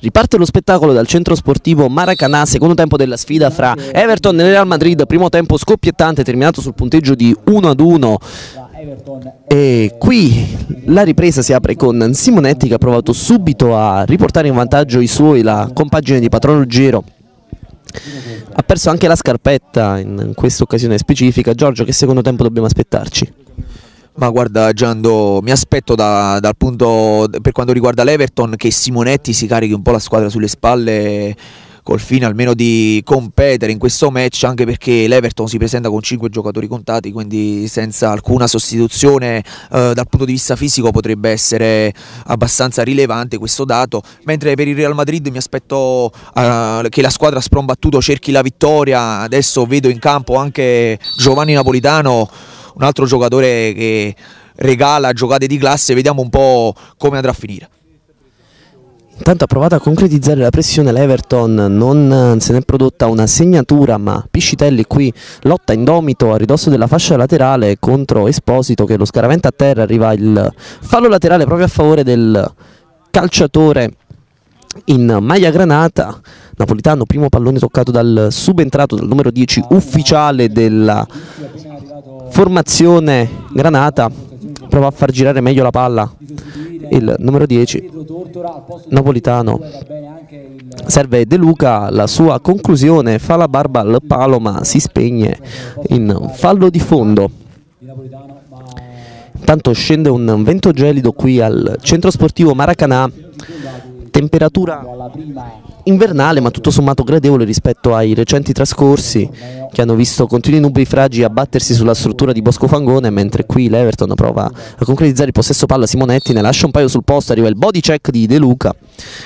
Riparte lo spettacolo dal centro sportivo Maracanã, secondo tempo della sfida fra Everton e Real Madrid, primo tempo scoppiettante terminato sul punteggio di 1 ad 1. E qui la ripresa si apre con Simonetti che ha provato subito a riportare in vantaggio i suoi, la compagine di Patrono Giro. Ha perso anche la scarpetta in questa occasione specifica. Giorgio, che secondo tempo dobbiamo aspettarci? Ma guarda Giando, mi aspetto da, dal punto per quanto riguarda l'Everton che Simonetti si carichi un po' la squadra sulle spalle col fine almeno di competere in questo match anche perché l'Everton si presenta con 5 giocatori contati quindi senza alcuna sostituzione eh, dal punto di vista fisico potrebbe essere abbastanza rilevante questo dato. Mentre per il Real Madrid mi aspetto eh, che la squadra sprombattuto cerchi la vittoria. Adesso vedo in campo anche Giovanni Napolitano un altro giocatore che regala giocate di classe, vediamo un po' come andrà a finire. Intanto ha provato a concretizzare la pressione l'Everton, non se n'è prodotta una segnatura ma Piscitelli qui lotta indomito a ridosso della fascia laterale contro Esposito che lo scaraventa a terra, arriva il fallo laterale proprio a favore del calciatore in maglia granata, Napolitano primo pallone toccato dal subentrato dal numero 10 ufficiale della formazione Granata. Prova a far girare meglio la palla. Il numero 10 Napolitano. Serve De Luca la sua conclusione. Fa la barba al palo ma si spegne in fallo di fondo. Intanto scende un vento gelido qui al centro sportivo Maracanã temperatura invernale ma tutto sommato gradevole rispetto ai recenti trascorsi che hanno visto continui nubi fragi abbattersi sulla struttura di Bosco Fangone mentre qui l'Everton prova a concretizzare il possesso palla Simonetti ne lascia un paio sul posto arriva il body check di De Luca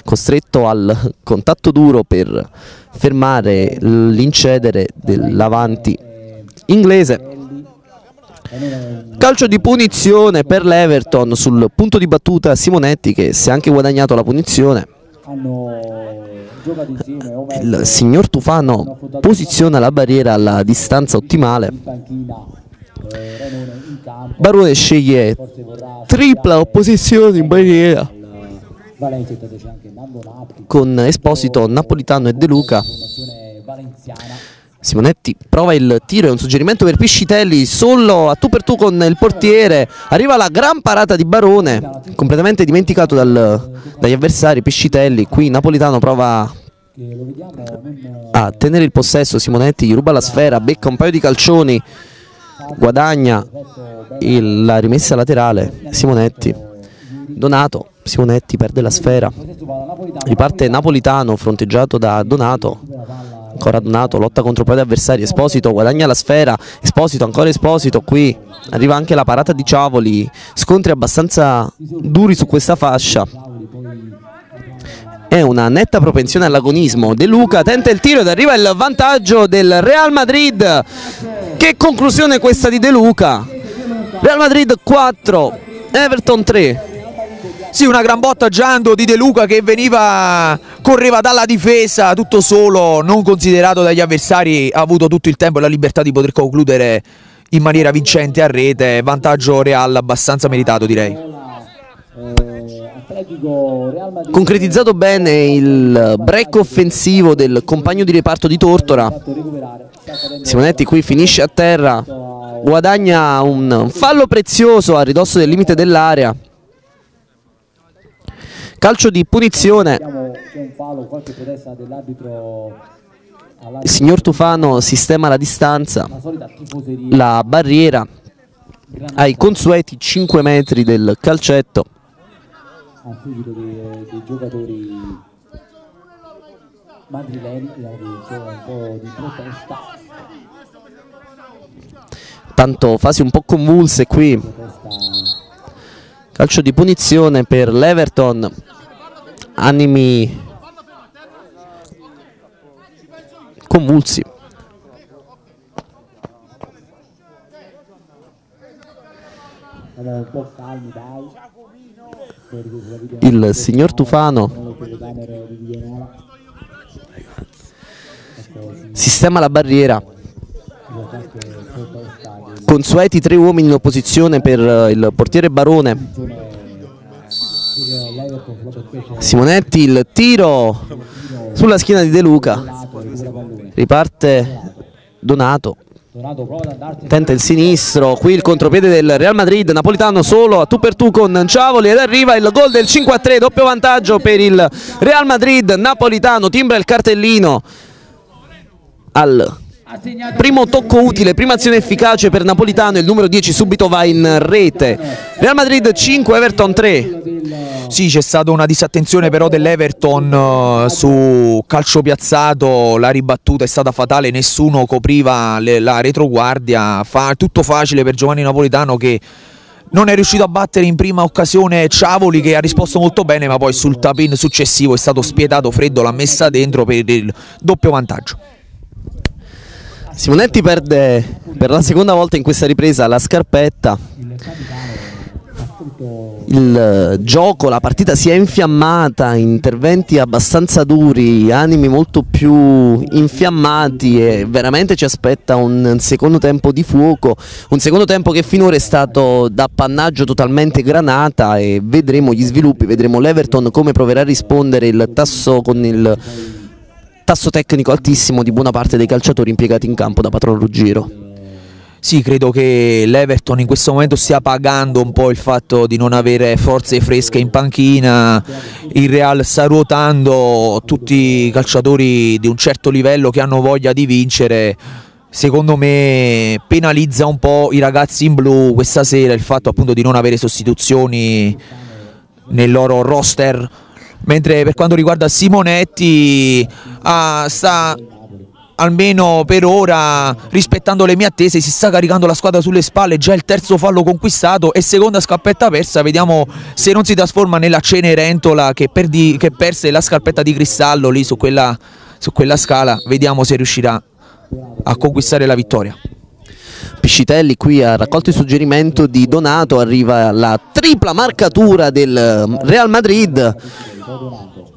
costretto al contatto duro per fermare l'incedere dell'avanti inglese Calcio di punizione per l'Everton sul punto di battuta Simonetti che si è anche guadagnato la punizione. Il signor Tufano posiziona la barriera alla distanza ottimale. Barone sceglie tripla opposizione in barriera con Esposito, Napolitano e De Luca. Simonetti prova il tiro, è un suggerimento per Piscitelli, solo a tu per tu con il portiere, arriva la gran parata di Barone, completamente dimenticato dal, dagli avversari, Piscitelli, qui Napolitano prova a tenere il possesso, Simonetti gli ruba la sfera, becca un paio di calcioni, guadagna il, la rimessa laterale, Simonetti, Donato, Simonetti perde la sfera, riparte Napolitano fronteggiato da Donato, ancora Donato, lotta contro poi avversari, Esposito guadagna la sfera, Esposito ancora Esposito, qui arriva anche la parata di Ciavoli, scontri abbastanza duri su questa fascia. È una netta propensione all'agonismo. De Luca tenta il tiro ed arriva il vantaggio del Real Madrid. Che conclusione questa di De Luca? Real Madrid 4, Everton 3. Sì, una gran botta Giando di De Luca che veniva, correva dalla difesa tutto solo, non considerato dagli avversari, ha avuto tutto il tempo e la libertà di poter concludere in maniera vincente a rete, vantaggio Real abbastanza meritato direi. Concretizzato bene il break offensivo del compagno di reparto di Tortora. Simonetti qui finisce a terra, guadagna un fallo prezioso a ridosso del limite dell'area. Calcio di punizione. Il signor Tufano sistema la distanza, la barriera ai consueti 5 metri del calcetto. A seguito dei, dei giocatori madrileni che hanno un po' di protesta. Tanto fasi un po' convulse qui. Calcio di punizione per l'Everton. Animi convulsi. Il signor Tufano sistema la barriera. Consueti tre uomini in opposizione per eh, il portiere Barone. Simonetti il tiro sulla schiena di De Luca. Riparte Donato. Tenta il sinistro, qui il contropiede del Real Madrid, Napolitano solo a tu per tu con Ciavoli ed arriva il gol del 5-3, doppio vantaggio per il Real Madrid, Napolitano timbra il cartellino al primo tocco utile, prima azione efficace per Napolitano, il numero 10 subito va in rete. Real Madrid 5, Everton 3. Sì, c'è stata una disattenzione però dell'Everton eh, su calcio piazzato, la ribattuta è stata fatale, nessuno copriva le- la retroguardia, fa tutto facile per Giovanni Napolitano che non è riuscito a battere in prima occasione Ciavoli che ha risposto molto bene, ma poi sul tap-in successivo è stato spietato, Freddo l'ha messa dentro per il doppio vantaggio. Simonetti perde per la seconda volta in questa ripresa la scarpetta. il gioco, la partita si è infiammata, interventi abbastanza duri, animi molto più infiammati e veramente ci aspetta un secondo tempo di fuoco, un secondo tempo che finora è stato d'appannaggio totalmente granata e vedremo gli sviluppi, vedremo l'Everton come proverà a rispondere il tasso con il tasso tecnico altissimo di buona parte dei calciatori impiegati in campo da Patron Ruggiro. Sì, credo che l'Everton in questo momento stia pagando un po' il fatto di non avere forze fresche in panchina, il Real sta ruotando tutti i calciatori di un certo livello che hanno voglia di vincere. Secondo me penalizza un po' i ragazzi in blu questa sera il fatto appunto di non avere sostituzioni nel loro roster. Mentre per quanto riguarda Simonetti, ah, sta almeno per ora rispettando le mie attese si sta caricando la squadra sulle spalle già il terzo fallo conquistato e seconda scarpetta persa. Vediamo se non si trasforma nella Cenerentola che, perdi, che perse la scarpetta di cristallo lì su quella, su quella scala. Vediamo se riuscirà a conquistare la vittoria Piscitelli qui ha raccolto il suggerimento di Donato, arriva la tripla marcatura del Real Madrid.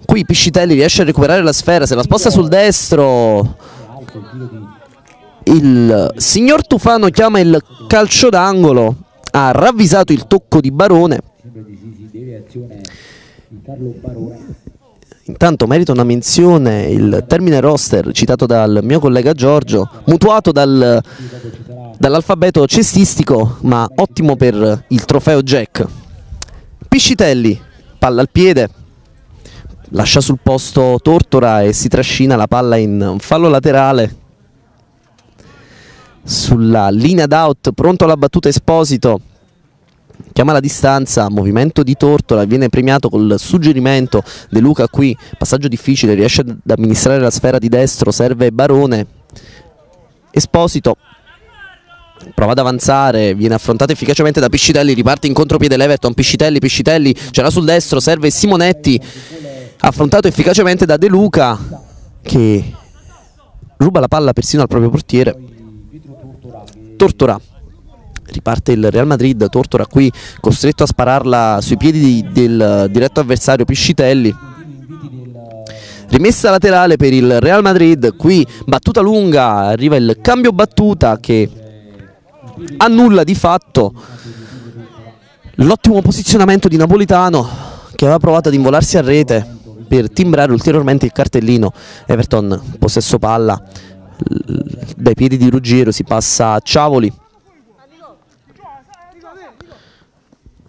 Qui Piscitelli riesce a recuperare la sfera, se la sposta sul destro. Il signor Tufano chiama il calcio d'angolo, ha ravvisato il tocco di Barone. Intanto merita una menzione il termine roster citato dal mio collega Giorgio, mutuato dal, dall'alfabeto cestistico, ma ottimo per il trofeo Jack. Piscitelli, palla al piede, lascia sul posto Tortora e si trascina la palla in fallo laterale. Sulla linea d'out, pronto alla battuta Esposito, chiama la distanza, movimento di Tortora, viene premiato col suggerimento De Luca qui, passaggio difficile, riesce ad amministrare la sfera di destro, serve Barone, Esposito prova ad avanzare, viene affrontato efficacemente da Piscitelli, riparte in contropiede l'Everton, Piscitelli, Piscitelli, ce l'ha sul destro, serve Simonetti, affrontato efficacemente da De Luca che ruba la palla persino al proprio portiere. Tortora riparte il Real Madrid, Tortora qui costretto a spararla sui piedi di- del diretto avversario Piscitelli. Rimessa laterale per il Real Madrid, qui battuta lunga, arriva il cambio battuta che annulla di fatto l'ottimo posizionamento di Napolitano che aveva provato ad involarsi a rete per timbrare ulteriormente il cartellino. Everton, possesso palla, dai piedi di Ruggiero si passa a Ciavoli.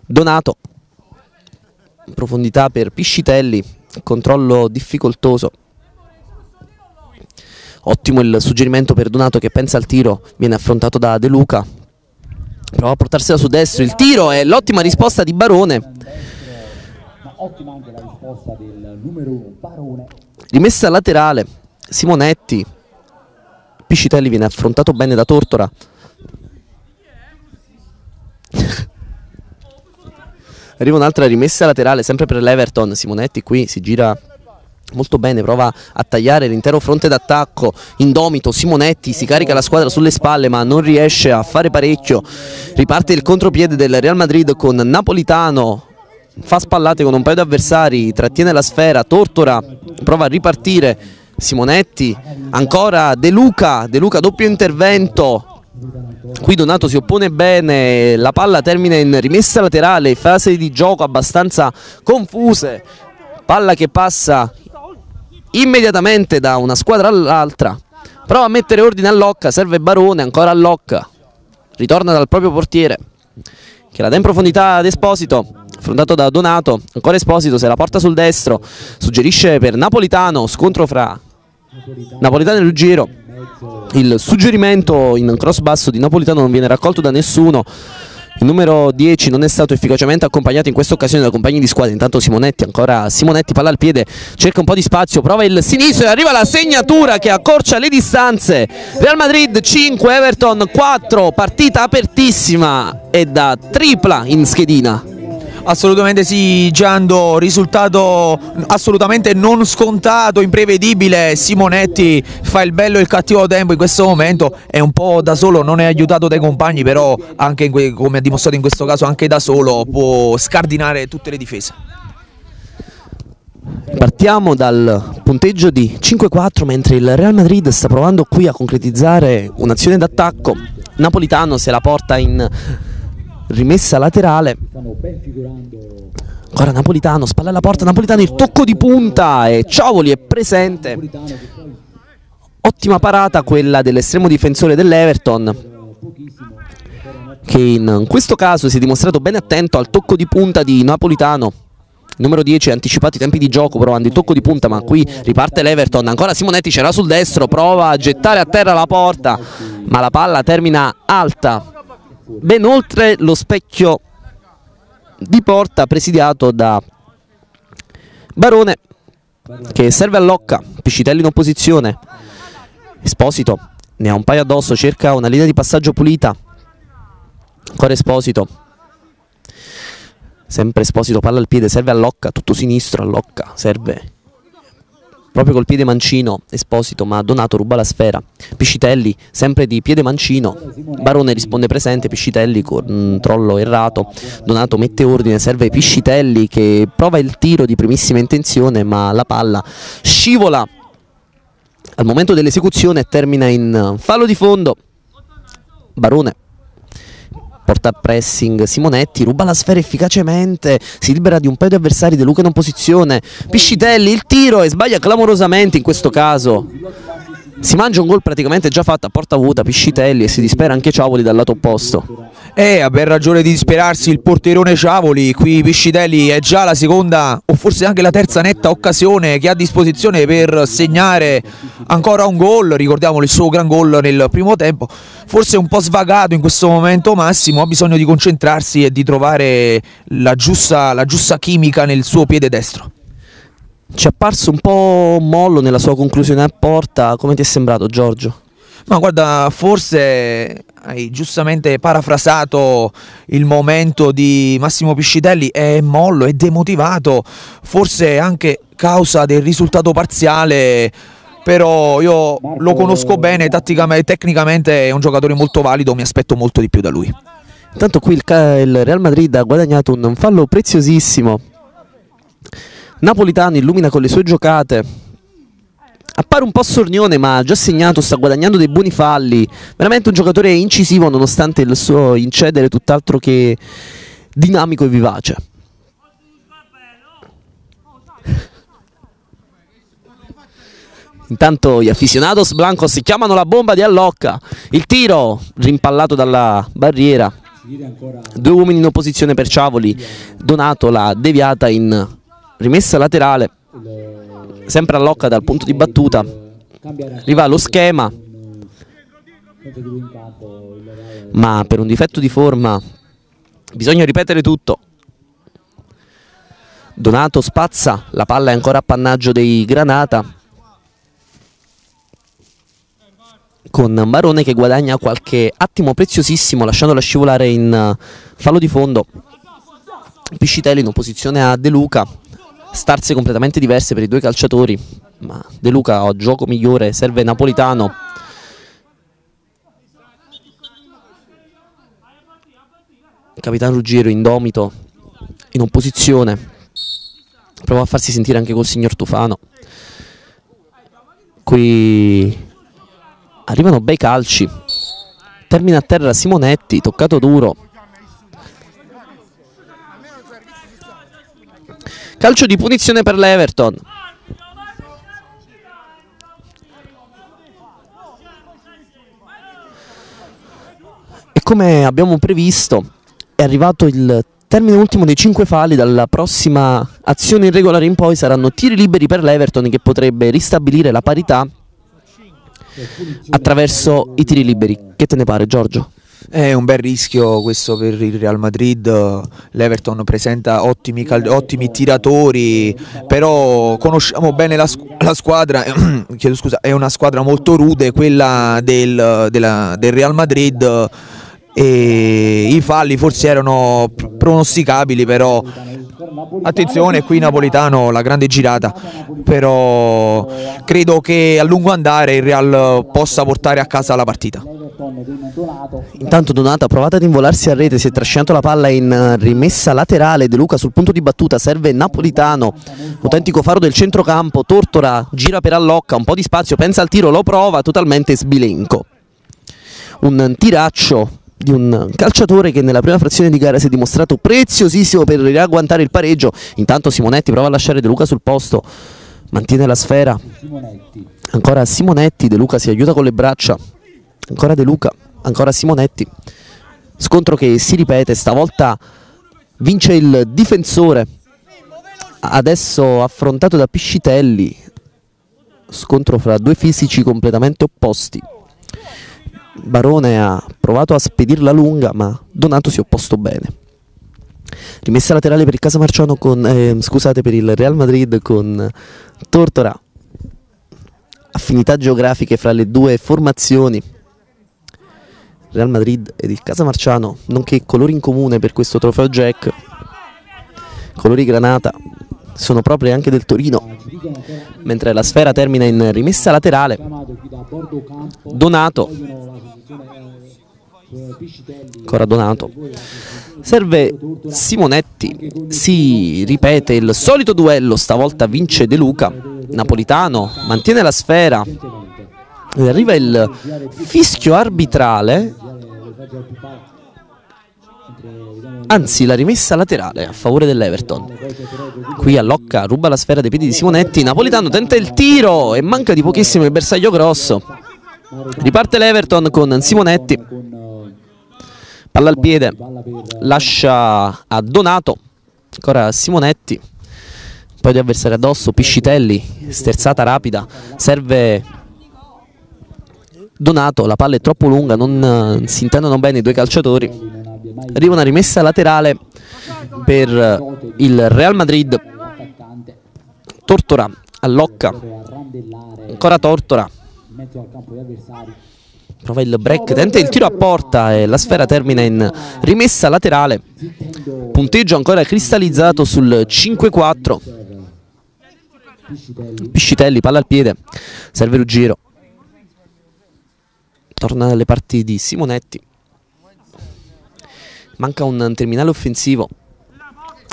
Donato, in profondità per Piscitelli, controllo difficoltoso. Ottimo il suggerimento per Donato che pensa al tiro, viene affrontato da De Luca. Prova a portarsela su destro, il tiro è l'ottima risposta di Barone. ma ottima anche la risposta del numero 1 Barone Rimessa laterale, Simonetti. Piscitelli viene affrontato bene da Tortora. Arriva un'altra rimessa laterale sempre per l'Everton. Simonetti qui si gira molto bene, prova a tagliare l'intero fronte d'attacco. Indomito, Simonetti si carica la squadra sulle spalle ma non riesce a fare parecchio. Riparte il contropiede del Real Madrid con Napolitano. Fa spallate con un paio di avversari, trattiene la sfera, Tortora prova a ripartire. Simonetti, ancora De Luca, De Luca doppio intervento, Qui Donato si oppone bene, la palla termina in rimessa laterale, fase di gioco abbastanza confuse, palla che passa immediatamente da una squadra all'altra, prova a mettere ordine all'Occa, serve Barone, ancora all'Occa, ritorna dal proprio portiere che la dà in profondità ad Esposito, affrontato da Donato, ancora Esposito se la porta sul destro, suggerisce per Napolitano, scontro fra Napolitano e Ruggero, il suggerimento in cross basso di Napolitano non viene raccolto da nessuno, il numero 10 non è stato efficacemente accompagnato in questa occasione da compagni di squadra, intanto Simonetti, ancora Simonetti, palla al piede, cerca un po' di spazio, prova il sinistro e arriva la segnatura che accorcia le distanze. Real Madrid 5, Everton 4, partita apertissima e da tripla in schedina. Assolutamente sì, Giando, risultato assolutamente non scontato, imprevedibile. Simonetti fa il bello e il cattivo tempo in questo momento, è un po' da solo, non è aiutato dai compagni, però anche come ha dimostrato in questo caso anche da solo può scardinare tutte le difese. Partiamo dal punteggio di 5-4 mentre il Real Madrid sta provando qui a concretizzare un'azione d'attacco. Napolitano se la porta in rimessa laterale. Ancora Napolitano spalla alla porta Napolitano il tocco di punta e Ciovoli è presente. Ottima parata quella dell'estremo difensore dell'Everton che in questo caso si è dimostrato ben attento al tocco di punta di Napolitano. Numero 10 ha anticipato i tempi di gioco provando il tocco di punta ma qui riparte l'Everton. Ancora Simonetti c'era sul destro prova a gettare a terra la porta ma la palla termina alta ben oltre lo specchio di porta presidiato da Barone che serve all'Occa, Piscitelli in opposizione, Esposito ne ha un paio addosso, cerca una linea di passaggio pulita, ancora Esposito, sempre Esposito, palla al piede, serve all'Occa, tutto sinistro all'Occa, serve proprio col piede mancino Esposito ma Donato ruba la sfera. Piscitelli sempre di piede mancino. Barone risponde presente Piscitelli controllo errato. Donato mette ordine serve Piscitelli che prova il tiro di primissima intenzione ma la palla scivola. Al momento dell'esecuzione termina in fallo di fondo. Barone porta a pressing Simonetti, ruba la sfera efficacemente, si libera di un paio di avversari, De Luca in opposizione, Piscitelli il tiro e sbaglia clamorosamente in questo caso. Si mangia un gol praticamente già fatto a porta vuota Piscitelli e si dispera anche Ciavoli dal lato opposto. Eh, ha ben ragione di disperarsi il porterone Ciavoli, qui Piscitelli è già la seconda o forse anche la terza netta occasione che ha a disposizione per segnare ancora un gol, ricordiamolo il suo gran gol nel primo tempo, forse un po' svagato in questo momento Massimo, ha bisogno di concentrarsi e di trovare la giusta, la giusta chimica nel suo piede destro. Ci è apparso un po' mollo nella sua conclusione a porta, come ti è sembrato Giorgio? Ma guarda, forse hai giustamente parafrasato il momento di Massimo Piscitelli, è mollo, è demotivato, forse anche causa del risultato parziale, però io lo conosco bene, tatticamente, tecnicamente è un giocatore molto valido, mi aspetto molto di più da lui. Intanto qui il, il Real Madrid ha guadagnato un fallo preziosissimo Napolitano illumina con le sue giocate. Appare un po' sornione ma già segnato, sta guadagnando dei buoni falli. Veramente un giocatore incisivo nonostante il suo incedere tutt'altro che dinamico e vivace. Intanto gli aficionados blancos chiamano la bomba di Allocca. Il tiro rimpallato dalla barriera. Due uomini in opposizione per Ciavoli. Donato l'ha deviata in rimessa laterale sempre all'occa dal punto di battuta. Arriva lo schema. Ma per un difetto di forma bisogna ripetere tutto. Donato spazza la palla è ancora appannaggio dei Granata. Con Barone che guadagna qualche attimo preziosissimo lasciandola scivolare in fallo di fondo. Piscitelli in opposizione a De Luca starze completamente diverse per i due calciatori, ma De Luca ha gioco migliore, serve Napolitano. Capitano Ruggiero indomito, in opposizione, prova a farsi sentire anche col signor Tufano. Qui arrivano bei calci, termina a terra Simonetti, toccato duro. Calcio di punizione per l'Everton. E come abbiamo previsto è arrivato il termine ultimo dei 5 falli, dalla prossima azione irregolare in poi saranno tiri liberi per l'Everton che potrebbe ristabilire la parità attraverso i tiri liberi. Che te ne pare Giorgio? È un bel rischio questo per il Real Madrid, l'Everton presenta ottimi, ottimi tiratori, però conosciamo bene la, la squadra, chiedo scusa, è una squadra molto rude, quella del, della- del Real Madrid e i falli forse erano pr- pronosticabili, però attenzione qui Napolitano la grande girata, però credo che a lungo andare il Real possa portare a casa la partita. Intanto Donato ha provato ad involarsi a rete, si è trascinato la palla in eh, rimessa laterale, De Luca sul punto di battuta, serve Napolitano, autentico faro del centrocampo, Tortora gira per Allocca, un po' di spazio, pensa al tiro, lo prova, totalmente sbilenco. Un tiraccio di un calciatore che nella prima frazione di gara si è dimostrato preziosissimo per riagguantare il pareggio. Intanto Simonetti prova a lasciare De Luca sul posto, mantiene la sfera. Ancora Simonetti, De Luca si aiuta con le braccia. Ancora De Luca, ancora Simonetti. Scontro che si ripete, stavolta vince il difensore. Adesso affrontato da Piscitelli. Scontro fra due fisici completamente opposti. Barone ha provato a spedirla lunga, ma Donato si è opposto bene. Rimessa laterale per il Casa Marciano con eh, scusate per il Real Madrid con Tortora affinità geografiche fra le due formazioni. Real Madrid ed il Casamarciano, nonché colori in comune per questo trofeo Jack, colori granata, sono propri anche del Torino, mentre la sfera termina in rimessa laterale. Donato, ancora Donato. Serve Simonetti, si ripete il solito duello, stavolta vince De Luca. Napolitano mantiene la sfera, arriva il fischio arbitrale Anzi, la rimessa laterale a favore dell'Everton. Qui allocca, ruba la sfera dei piedi di Simonetti. Napolitano tenta il tiro e manca di pochissimo il bersaglio grosso. Riparte l'Everton con Simonetti. Palla al piede, lascia a Donato. Ancora Simonetti. Poi di avversari addosso, Piscitelli, sterzata rapida. Serve Donato, la palla è troppo lunga, non eh, si intendono bene i due calciatori. Arriva una rimessa laterale per eh, il Real Madrid. Tortora, allocca, ancora Tortora. Prova il break, tenta il tiro a porta e la sfera termina in rimessa laterale. Punteggio ancora cristallizzato sul 5-4. Piscitelli, palla al piede, serve Ruggiro. Torna alle parti di Simonetti. Manca un terminale offensivo.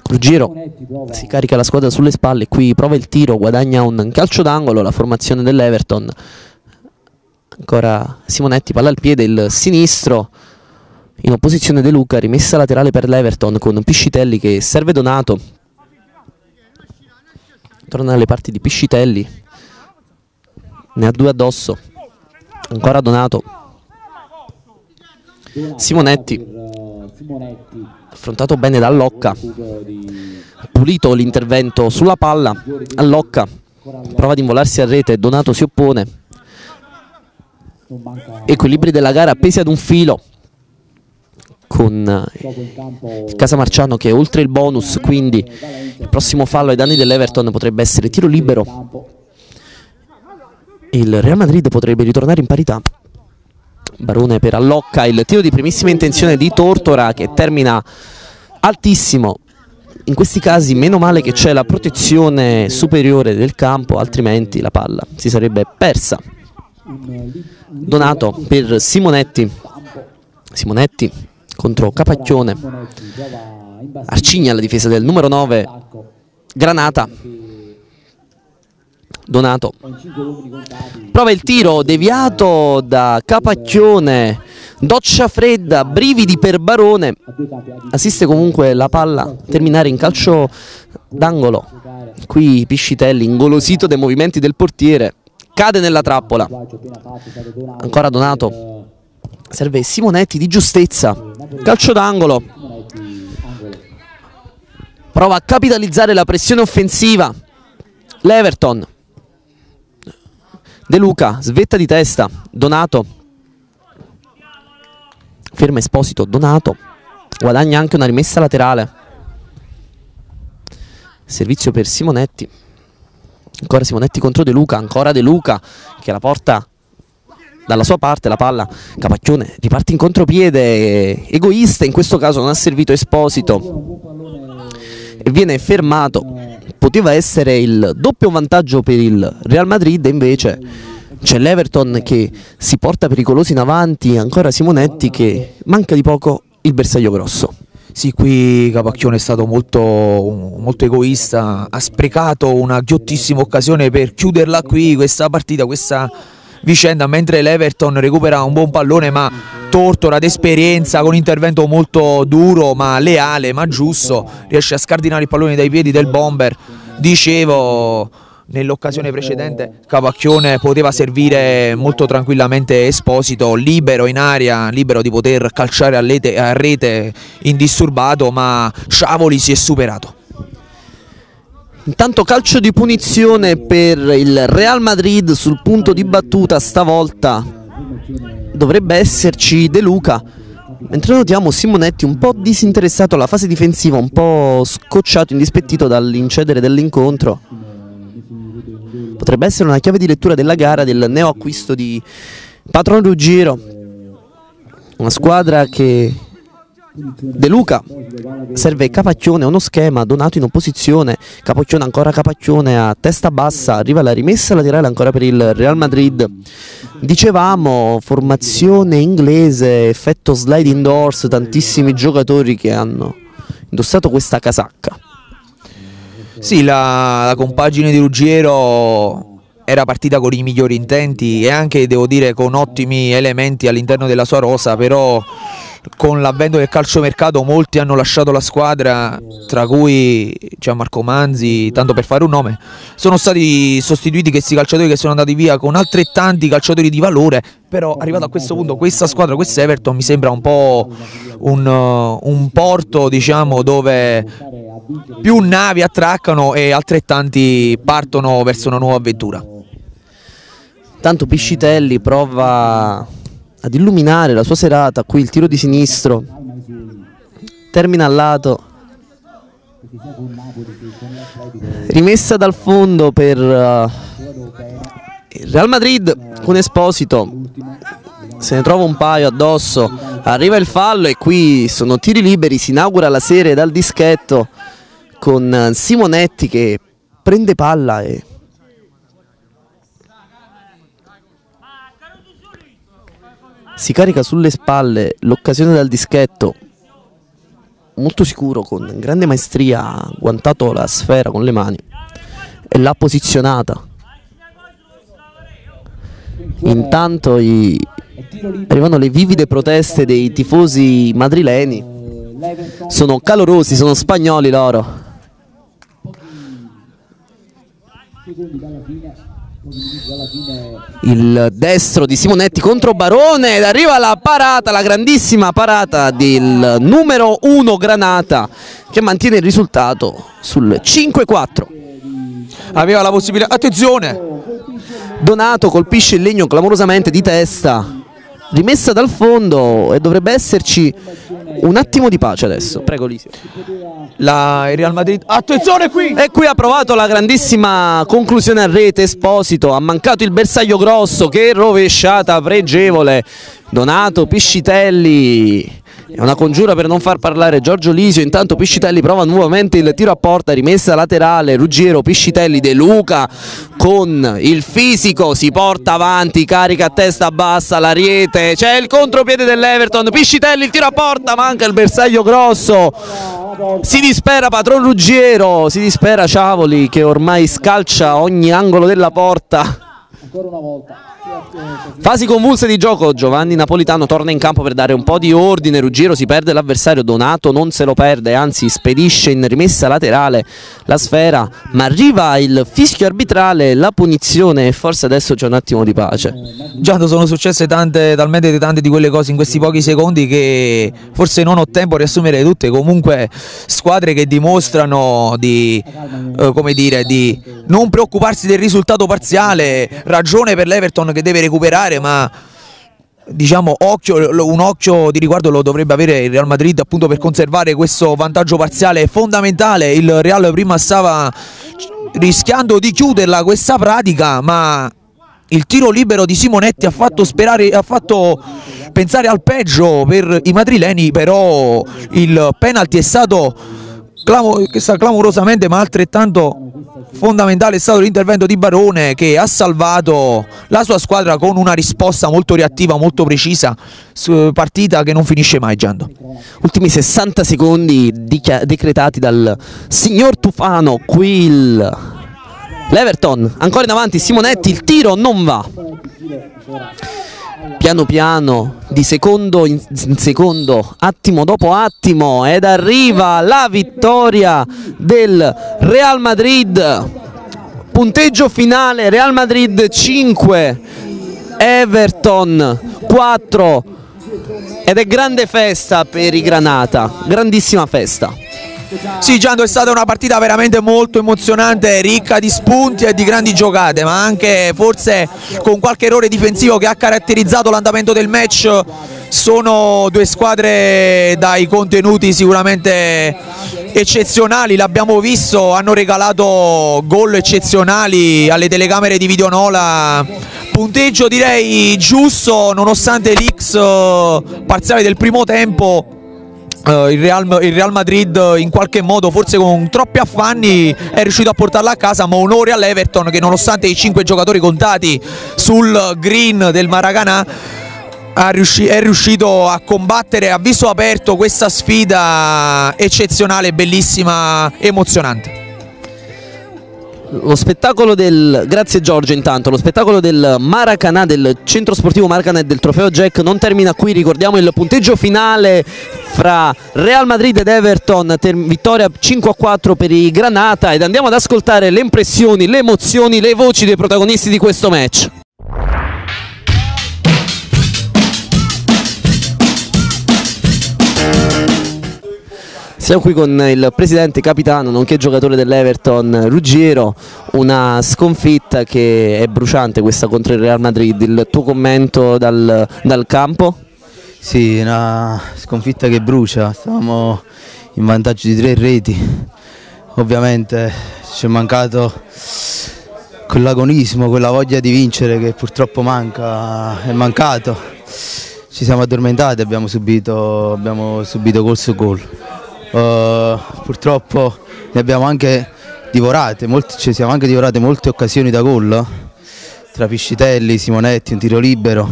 Prova si carica la squadra sulle spalle, qui prova il tiro, guadagna un calcio d'angolo, la formazione dell'Everton. Ancora Simonetti, palla al piede, il sinistro in opposizione De Luca, rimessa laterale per l'Everton con Piscitelli che serve Donato. Torna alle parti di Piscitelli, ne ha due addosso. Ancora Donato Simonetti. affrontato bene da di Pulito l'intervento sulla palla, Allocca prova ad involarsi a rete, Donato si oppone. Equilibri della gara appesi ad un filo con il Casamarciano che è oltre il bonus, quindi il prossimo fallo ai danni dell'Everton potrebbe essere tiro libero. Il Real Madrid potrebbe ritornare in parità. Barone per Allocca, il tiro di primissima intenzione di Tortora che termina altissimo. In questi casi meno male che c'è la protezione superiore del campo, altrimenti la palla si sarebbe persa. Donato per Simonetti. Simonetti contro Capacchione. Arcigna la difesa del numero 9. l'attacco Granata. Donato. in 5 uomini contati Prova il tiro deviato da Capacchione. doccia fredda, brividi per Barone. Assiste comunque la palla terminare in calcio d'angolo. Qui Piscitelli, ingolosito dai movimenti del portiere, cade nella trappola. Ancora Donato. Serve Simonetti di giustezza. Calcio d'angolo. Prova a capitalizzare la pressione offensiva. L'Everton. De Luca, svetta di testa. Donato. Ferma Esposito. Donato. Guadagna anche una rimessa laterale. Servizio per Simonetti. Ancora Simonetti contro De Luca. Ancora De Luca che la porta dalla sua parte la palla. Capacchione riparte in contropiede. Egoista in questo caso non ha servito Esposito. E viene fermato. Poteva essere il doppio vantaggio per il Real Madrid, invece c'è l'Everton che si porta pericoloso in avanti. Ancora Simonetti che manca di poco il bersaglio grosso. Sì, qui Capacchione è stato molto, molto, egoista, ha sprecato una ghiottissima occasione per chiuderla qui, questa partita, questa vicenda, mentre l'Everton recupera un buon pallone ma Tortora d'esperienza con intervento molto duro ma leale ma giusto, riesce a scardinare il pallone dai piedi del bomber, dicevo nell'occasione precedente Capacchione poteva servire molto tranquillamente Esposito, libero in aria, libero di poter calciare a, lete, a rete indisturbato, ma Sciavoli si è superato. Intanto calcio di punizione per il Real Madrid sul punto di battuta stavolta. Dovrebbe esserci De Luca. Mentre notiamo Simonetti un po' disinteressato alla fase difensiva un po' scocciato, indispettito dall'incedere dell'incontro. Potrebbe essere una chiave di lettura della gara del neo acquisto di Patron Ruggiero una squadra che De Luca serve Capacchione, uno schema donato in opposizione, Capacchione ancora Capacchione a testa bassa, arriva la rimessa laterale ancora per il Real Madrid. Dicevamo formazione inglese, effetto sliding doors, tantissimi giocatori che hanno indossato questa casacca. Sì, la, la compagine di Ruggiero era partita con i migliori intenti e anche devo dire con ottimi elementi all'interno della sua rosa, però con l'avvento del calciomercato molti hanno lasciato la squadra, tra cui Gianmarco Manzi, tanto per fare un nome, sono stati sostituiti questi calciatori che sono andati via con altrettanti calciatori di valore, però arrivato a questo punto questa squadra, questo Everton mi sembra un po' un, un porto diciamo, dove più navi attraccano e altrettanti partono verso una nuova avventura. Tanto Piscitelli prova ad illuminare la sua serata, qui il tiro di sinistro, termina al lato, rimessa dal fondo per uh, il Real Madrid con Esposito, se ne trova un paio addosso, arriva il fallo e qui sono tiri liberi, si inaugura la serie dal dischetto con Simonetti che prende palla e si carica sulle spalle l'occasione dal dischetto, molto sicuro, con grande maestria, ha guantato la sfera con le mani e l'ha posizionata. Intanto i... arrivano le vivide proteste dei tifosi madrileni, sono calorosi, sono spagnoli loro. Il destro di Simonetti contro Barone ed arriva la parata, la grandissima parata del numero 1 Granata che mantiene il risultato sul 5-4. Aveva la possibilità, attenzione! Donato colpisce il legno clamorosamente di testa, rimessa dal fondo e dovrebbe esserci un attimo di pace adesso. Prego Lisio la, il Real Madrid. Attenzione qui! E qui ha provato la grandissima conclusione a rete Esposito, ha mancato il bersaglio grosso, che rovesciata pregevole. Donato Piscitelli è una congiura per non far parlare Giorgio Lisio, intanto Piscitelli prova nuovamente il tiro a porta, rimessa laterale, Ruggiero, Piscitelli, De Luca con il fisico, si porta avanti, carica a testa bassa, l'ariete, c'è il contropiede dell'Everton, Piscitelli il tiro a porta, manca il bersaglio grosso, si dispera Patron Ruggiero, si dispera Ciavoli che ormai scalcia ogni angolo della porta ancora una volta. Fasi convulse di gioco, Giovanni Napolitano torna in campo per dare un po' di ordine, Ruggero si perde l'avversario, Donato non se lo perde, anzi spedisce in rimessa laterale la sfera, ma arriva il fischio arbitrale, la punizione e forse adesso c'è un attimo di pace. Già sono successe tante, talmente tante di quelle cose in questi pochi secondi che forse non ho tempo a riassumere tutte, comunque squadre che dimostrano di, eh, come dire, di non preoccuparsi del risultato parziale, ragione per l'Everton che deve recuperare, ma diciamo occhio, un occhio di riguardo lo dovrebbe avere il Real Madrid appunto per conservare questo vantaggio parziale fondamentale. Il Real prima stava rischiando di chiuderla questa pratica, ma il tiro libero di Simonetti ha fatto, sperare, ha fatto pensare al peggio per i madrileni, però il penalty è stato clamorosamente ma altrettanto fondamentale è stato l'intervento di Barone che ha salvato la sua squadra con una risposta molto reattiva, molto precisa, partita che non finisce mai Giando. Ultimi 60 secondi decretati dal signor Tufano, qui l'Everton, ancora in avanti Simonetti, il tiro non va piano piano, di secondo in secondo, attimo dopo attimo, ed arriva la vittoria del Real Madrid. Punteggio finale, Real Madrid 5, Everton 4 ed è grande festa per i Granata, grandissima festa. Sì Giando è stata una partita veramente molto emozionante, ricca di spunti e di grandi giocate, ma anche forse con qualche errore difensivo che ha caratterizzato l'andamento del match. Sono due squadre dai contenuti sicuramente eccezionali, l'abbiamo visto, hanno regalato gol eccezionali alle telecamere di Videonola. Punteggio direi giusto nonostante l'X parziale del primo tempo Uh, il, Real, il, Real, Madrid in qualche modo, forse con troppi affanni, è riuscito a portarla a casa, ma onore all'Everton che nonostante i cinque giocatori contati sul green del Maracanã è riuscito a combattere a viso aperto questa sfida eccezionale, bellissima, emozionante lo spettacolo del grazie Giorgio intanto lo spettacolo del Maracanã del centro sportivo Maracanã e del trofeo Jack non termina qui ricordiamo il punteggio finale fra Real Madrid ed Everton vittoria 5 a 4 per i Granata ed andiamo ad ascoltare le impressioni le emozioni le voci dei protagonisti di questo match Siamo qui con il presidente capitano, nonché giocatore dell'Everton, Ruggiero, una sconfitta che è bruciante questa contro il Real Madrid, il tuo commento dal, dal campo? Sì, una sconfitta che brucia, stavamo in vantaggio di tre reti, ovviamente ci è mancato quell'agonismo, quella voglia di vincere che purtroppo manca, è mancato, ci siamo addormentati, abbiamo subito, abbiamo subito gol su gol. Uh, purtroppo ne abbiamo anche divorate, molti, ci siamo anche divorate molte occasioni da gol tra Piscitelli, Simonetti, un tiro libero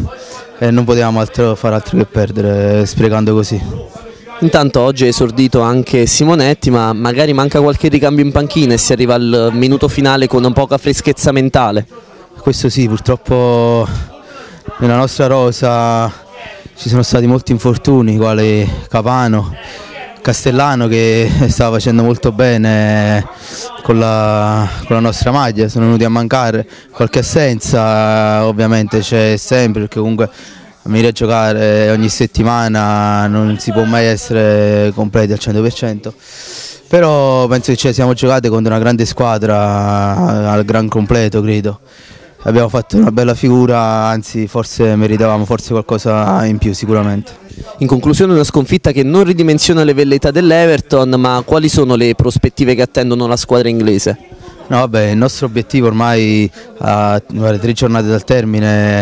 e non potevamo altro, fare altro che perdere sprecando così. Intanto oggi è esordito anche Simonetti ma magari manca qualche ricambio in panchina e si arriva al minuto finale con un poca freschezza mentale. Questo sì, purtroppo nella nostra rosa ci sono stati molti infortuni quali Capano, Castellano che stava facendo molto bene con la, con la, nostra maglia, sono venuti a mancare, qualche assenza ovviamente c'è sempre perché comunque venire a giocare ogni settimana non si può mai essere completi al 100%, però penso che ci siamo giocati contro una grande squadra al gran completo credo abbiamo fatto una bella figura, anzi forse meritavamo forse qualcosa in più sicuramente. In conclusione una sconfitta che non ridimensiona le velleità dell'Everton, ma quali sono le prospettive che attendono la squadra inglese? No, vabbè, il nostro obiettivo ormai a tre giornate dal termine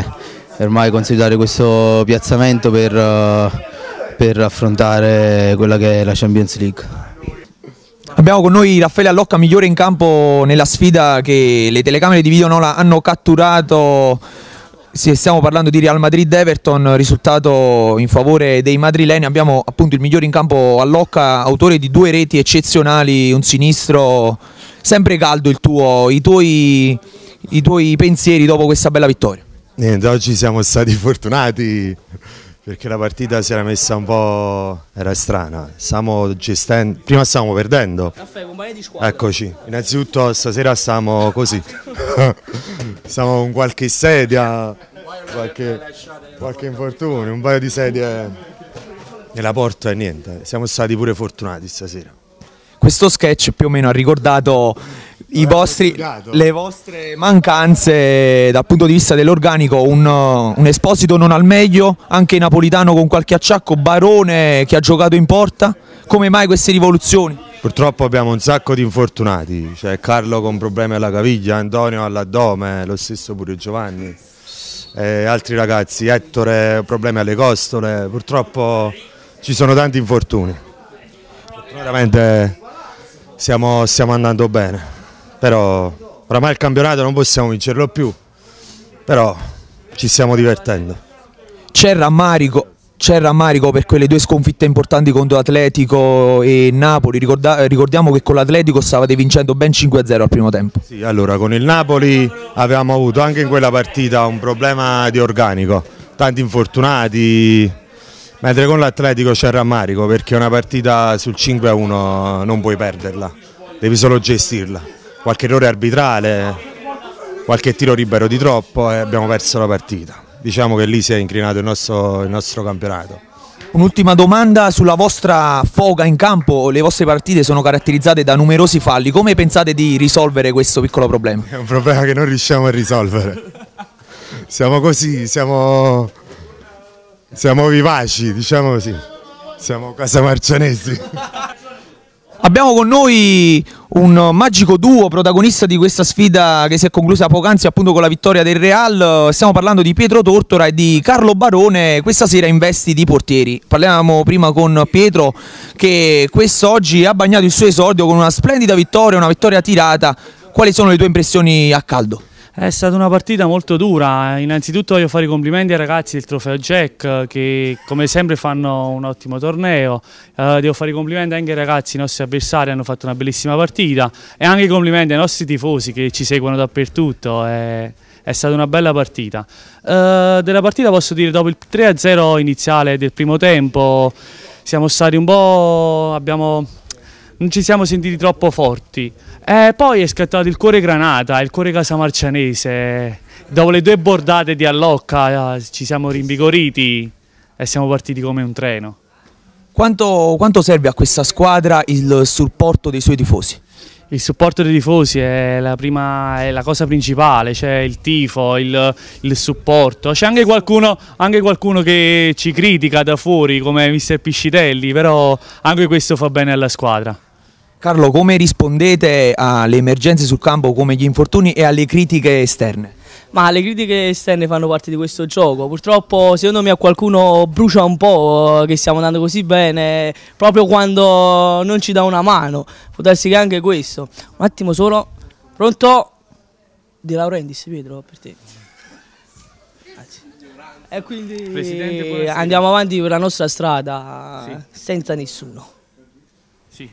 è ormai consolidare questo piazzamento per, per affrontare quella che è la Champions League. Abbiamo con noi Raffaele Allocca, migliore in campo nella sfida che le telecamere di Videonola hanno catturato. Stiamo parlando di Real Madrid-Everton, risultato in favore dei madrileni. Abbiamo appunto il migliore in campo Allocca, autore di due reti eccezionali, un sinistro sempre caldo il tuo, i tuoi i tuoi pensieri dopo questa bella vittoria? Niente, oggi siamo stati fortunati perché la partita si era messa un po'... era strana, stavamo gestendo, prima stavamo perdendo. Caffè, compagni di squadra. Eccoci, innanzitutto stasera stavamo così, stiamo con qualche sedia, qualche, qualche infortunio, un paio di sedie nella porta e niente, siamo stati pure fortunati stasera. Questo sketch più o meno ha ricordato vostri, le vostre mancanze dal punto di vista dell'organico, un, un esposito non al meglio, anche napolitano con qualche acciacco, Barone che ha giocato in porta, come mai queste rivoluzioni? Purtroppo abbiamo un sacco di infortunati, c'è Carlo con problemi alla caviglia, Antonio all'addome, lo stesso pure Giovanni, e altri ragazzi, Ettore problemi alle costole, purtroppo ci sono tanti infortuni. Fortunatamente stiamo, stiamo andando bene, però oramai il campionato non possiamo vincerlo più, però ci stiamo divertendo. C'è rammarico, c'è rammarico per quelle due sconfitte importanti contro Atletico e Napoli, Ricorda- ricordiamo che con l'Atletico stavate vincendo ben 5-0 al primo tempo. Sì, allora con il Napoli avevamo avuto anche in quella partita un problema di organico, tanti infortunati, mentre con l'Atletico c'è rammarico perché una partita sul 5-1 non puoi perderla, devi solo gestirla. Qualche errore arbitrale, qualche tiro libero di troppo e abbiamo perso la partita. Diciamo che lì si è incrinato il nostro, il nostro campionato. Un'ultima domanda sulla vostra foga in campo, le vostre partite sono caratterizzate da numerosi falli, come pensate di risolvere questo piccolo problema? È un problema che non riusciamo a risolvere. Siamo così, siamo, siamo vivaci, diciamo così. Siamo casamarcianesi. Abbiamo con noi un magico duo protagonista di questa sfida che si è conclusa poc'anzi appunto con la vittoria del Real. Stiamo parlando di Pietro Tortora e di Carlo Barone, questa sera in vesti di portieri. Parliamo prima con Pietro che quest'oggi ha bagnato il suo esordio con una splendida vittoria, una vittoria tirata. Quali sono le tue impressioni a caldo? È stata una partita molto dura, innanzitutto voglio fare i complimenti ai ragazzi del Trofeo Jack che come sempre fanno un ottimo torneo, Eh, devo fare i complimenti anche ai ragazzi, i nostri avversari hanno fatto una bellissima partita. E anche i complimenti ai nostri tifosi che ci seguono dappertutto, è, è stata una bella partita. Eh, della partita posso dire dopo il 3-0 iniziale del primo tempo siamo stati un po'... abbiamo non ci siamo sentiti troppo forti. E poi è scattato il cuore granata, il cuore casamarcianese. Dopo le due bordate di Allocca eh, ci siamo rinvigoriti e siamo partiti come un treno. Quanto, quanto serve a questa squadra il supporto dei suoi tifosi? Il supporto dei tifosi è la, prima, è la cosa principale, c'è il tifo, il, il supporto. C'è anche qualcuno, anche qualcuno che ci critica da fuori come mister Piscitelli, però anche questo fa bene alla squadra. Carlo, come rispondete alle emergenze sul campo come gli infortuni e alle critiche esterne? Ma le critiche esterne fanno parte di questo gioco. Purtroppo, secondo me, a qualcuno brucia un po' che stiamo andando così bene, proprio quando non ci dà una mano. Può darsi che anche questo. Un attimo solo. Pronto? De Laurentiis, Pietro, per te. Grazie. E quindi andiamo avanti per la nostra strada senza nessuno.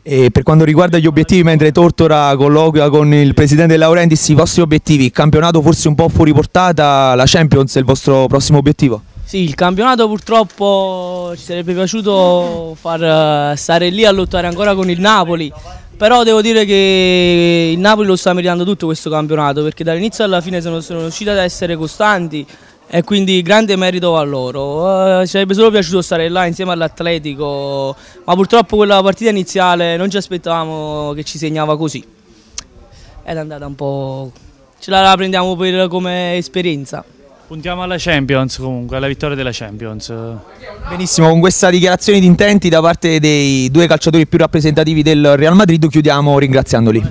E per quanto riguarda gli obiettivi, mentre Tortora colloquia con il presidente Laurentiis, i vostri obiettivi, campionato forse un po' fuori portata, la Champions è il vostro prossimo obiettivo? Sì, il campionato purtroppo ci sarebbe piaciuto far eh, stare lì a lottare ancora con il Napoli, però devo dire che il Napoli lo sta meritando tutto questo campionato perché dall'inizio alla fine sono, sono riusciti ad essere costanti e quindi grande merito a loro. Eh, ci sarebbe solo piaciuto stare là insieme all'Atletico, ma purtroppo quella partita iniziale non ci aspettavamo che ci segnava così. Ed è andata un po'... ce la prendiamo per, come esperienza. Puntiamo alla Champions comunque, alla vittoria della Champions. Benissimo, con questa dichiarazione di intenti da parte dei due calciatori più rappresentativi del Real Madrid chiudiamo ringraziandoli.